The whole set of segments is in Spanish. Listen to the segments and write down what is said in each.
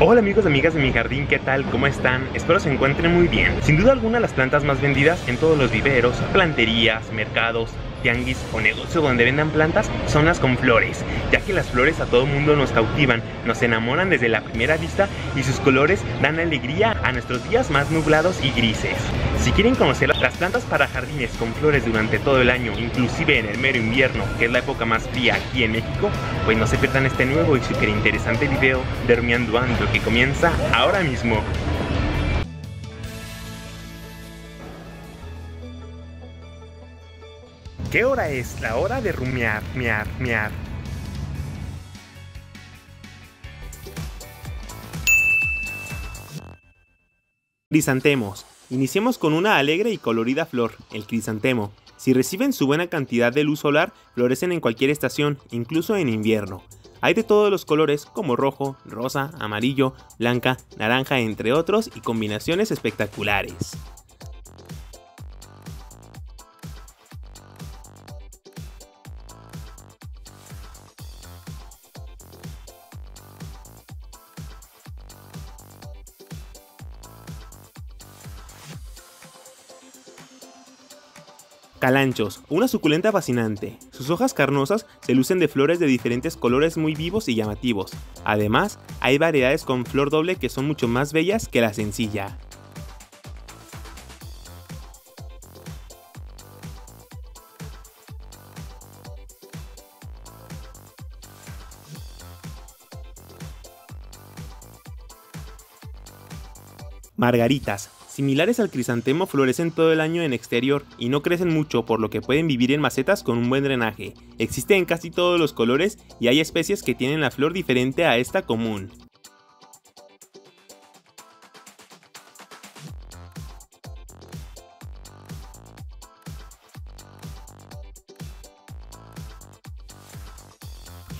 Hola amigos y amigas de mi jardín, ¿qué tal? ¿Cómo están? Espero se encuentren muy bien. Sin duda alguna las plantas más vendidas en todos los viveros, planterías, mercados, tianguis o negocio donde vendan plantas son las con flores, ya que las flores a todo mundo nos cautivan, nos enamoran desde la primera vista y sus colores dan alegría a nuestros días más nublados y grises. Si quieren conocer las plantas para jardines con flores durante todo el año, inclusive en el mero invierno, que es la época más fría aquí en México, pues no se pierdan este nuevo y súper interesante video de Hermiando Ando que comienza ahora mismo. ¿Qué hora es? La hora de rumiar, miar, miar. Crisantemos. Iniciemos con una alegre y colorida flor, el crisantemo. Si reciben su buena cantidad de luz solar, florecen en cualquier estación, incluso en invierno. Hay de todos los colores como rojo, rosa, amarillo, blanca, naranja, entre otros, y combinaciones espectaculares. Calanchos, una suculenta fascinante. Sus hojas carnosas se lucen de flores de diferentes colores muy vivos y llamativos. Además, hay variedades con flor doble que son mucho más bellas que la sencilla. Margaritas, Similares al crisantemo florecen todo el año en exterior y no crecen mucho por lo que pueden vivir en macetas con un buen drenaje. Existen en casi todos los colores y hay especies que tienen la flor diferente a esta común.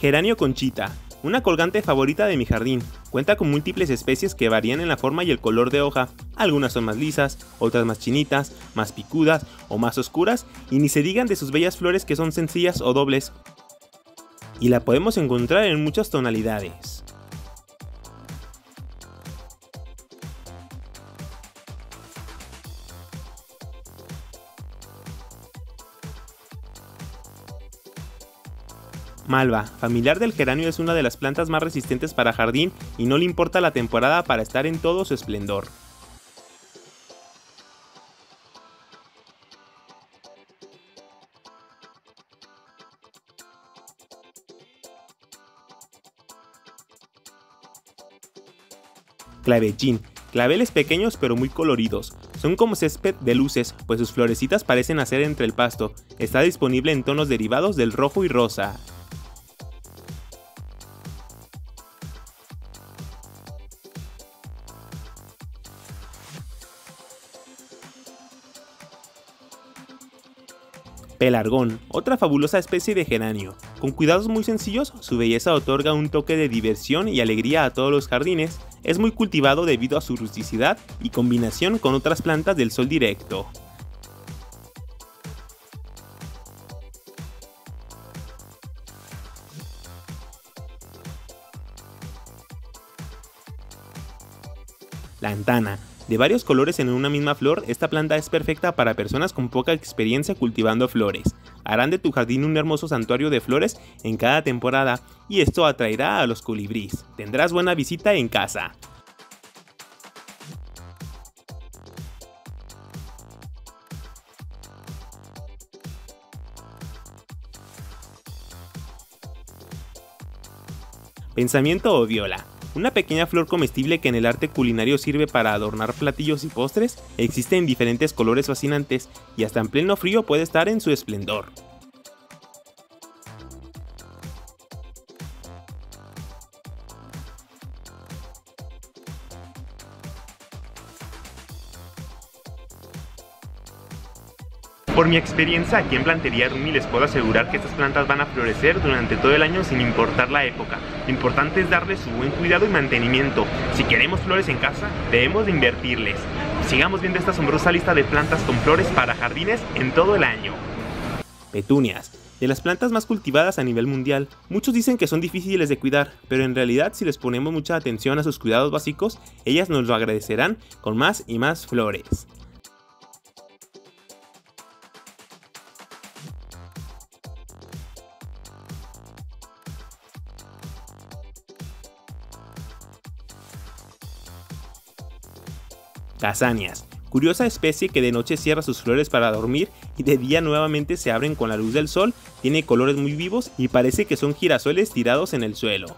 Geranio conchita, una colgante favorita de mi jardín. Cuenta con múltiples especies que varían en la forma y el color de hoja. Algunas son más lisas, otras más chinitas, más picudas o más oscuras, y ni se digan de sus bellas flores que son sencillas o dobles. Y la podemos encontrar en muchas tonalidades. Malva, familiar del geranio, es una de las plantas más resistentes para jardín y no le importa la temporada para estar en todo su esplendor. Clavechín, claveles pequeños pero muy coloridos. Son como césped de luces, pues sus florecitas parecen nacer entre el pasto. Está disponible en tonos derivados del rojo y rosa. Pelargón, otra fabulosa especie de geranio. Con cuidados muy sencillos, su belleza otorga un toque de diversión y alegría a todos los jardines. Es muy cultivado debido a su rusticidad y combinación con otras plantas del sol directo. Lantana, de varios colores en una misma flor, esta planta es perfecta para personas con poca experiencia cultivando flores. Harán de tu jardín un hermoso santuario de flores en cada temporada y esto atraerá a los colibríes. Tendrás buena visita en casa. Pensamiento o viola. Una pequeña flor comestible que en el arte culinario sirve para adornar platillos y postres, existe en diferentes colores fascinantes y hasta en pleno frío puede estar en su esplendor. Mi experiencia aquí en Plantería Rumi les puedo asegurar que estas plantas van a florecer durante todo el año sin importar la época. Lo importante es darles su buen cuidado y mantenimiento. Si queremos flores en casa, debemos de invertirles. Sigamos viendo esta asombrosa lista de plantas con flores para jardines en todo el año. Petunias. de las plantas más cultivadas a nivel mundial. Muchos dicen que son difíciles de cuidar, pero en realidad si les ponemos mucha atención a sus cuidados básicos, ellas nos lo agradecerán con más y más flores. Casanias, curiosa especie que de noche cierra sus flores para dormir y de día nuevamente se abren con la luz del sol, tiene colores muy vivos y parece que son girasoles tirados en el suelo.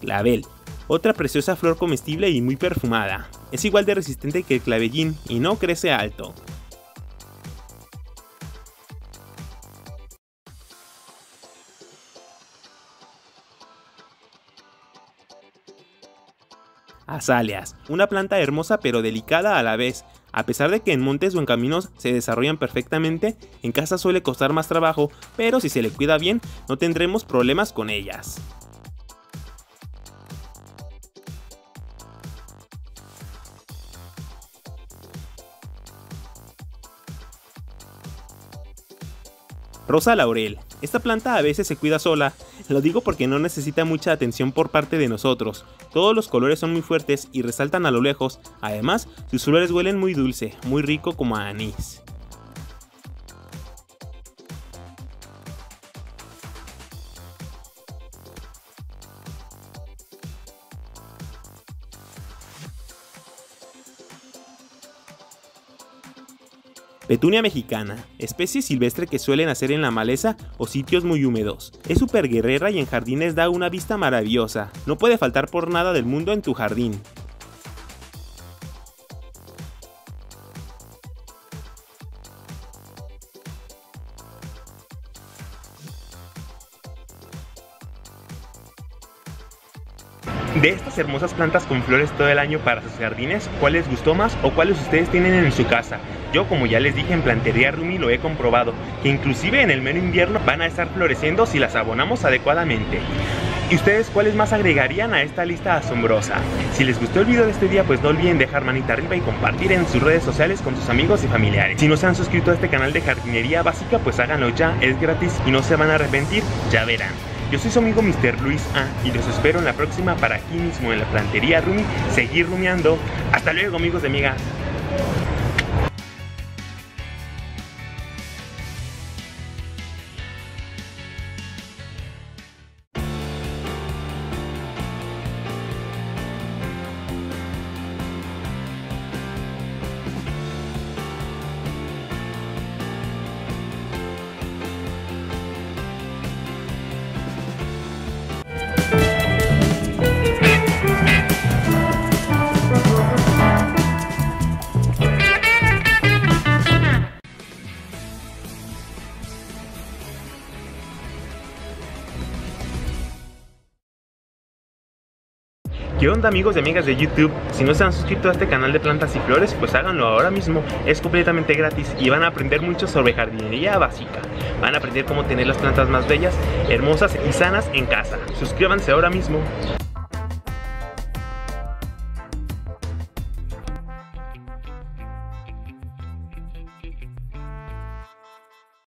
Clavel, otra preciosa flor comestible y muy perfumada. Es igual de resistente que el clavellín y no crece alto. Azaleas, una planta hermosa pero delicada a la vez. A pesar de que en montes o en caminos se desarrollan perfectamente, en casa suele costar más trabajo, pero si se le cuida bien, no tendremos problemas con ellas. Rosa laurel. Esta planta a veces se cuida sola, lo digo porque no necesita mucha atención por parte de nosotros. Todos los colores son muy fuertes y resaltan a lo lejos, además sus flores huelen muy dulce, muy rico como a anís. Petunia mexicana, especie silvestre que suele nacer en la maleza o sitios muy húmedos. Es súper guerrera y en jardines da una vista maravillosa. No puede faltar por nada del mundo en tu jardín. De estas hermosas plantas con flores todo el año para sus jardines, ¿cuál les gustó más o cuáles ustedes tienen en su casa? Yo como ya les dije en Plantería Rumi lo he comprobado, que inclusive en el mero invierno van a estar floreciendo si las abonamos adecuadamente. ¿Y ustedes cuáles más agregarían a esta lista asombrosa? Si les gustó el video de este día, pues no olviden dejar manita arriba y compartir en sus redes sociales con sus amigos y familiares. Si no se han suscrito a este canal de jardinería básica, pues háganlo ya, es gratis y no se van a arrepentir, ya verán. Yo soy su amigo Mr. Luis A y los espero en la próxima para aquí mismo en la plantería Rumi seguir rumiando. Hasta luego amigos de amigas. ¿Qué onda amigos y amigas de YouTube? Si no se han suscrito a este canal de plantas y flores, pues háganlo ahora mismo. Es completamente gratis y van a aprender mucho sobre jardinería básica. Van a aprender cómo tener las plantas más bellas, hermosas y sanas en casa. Suscríbanse ahora mismo.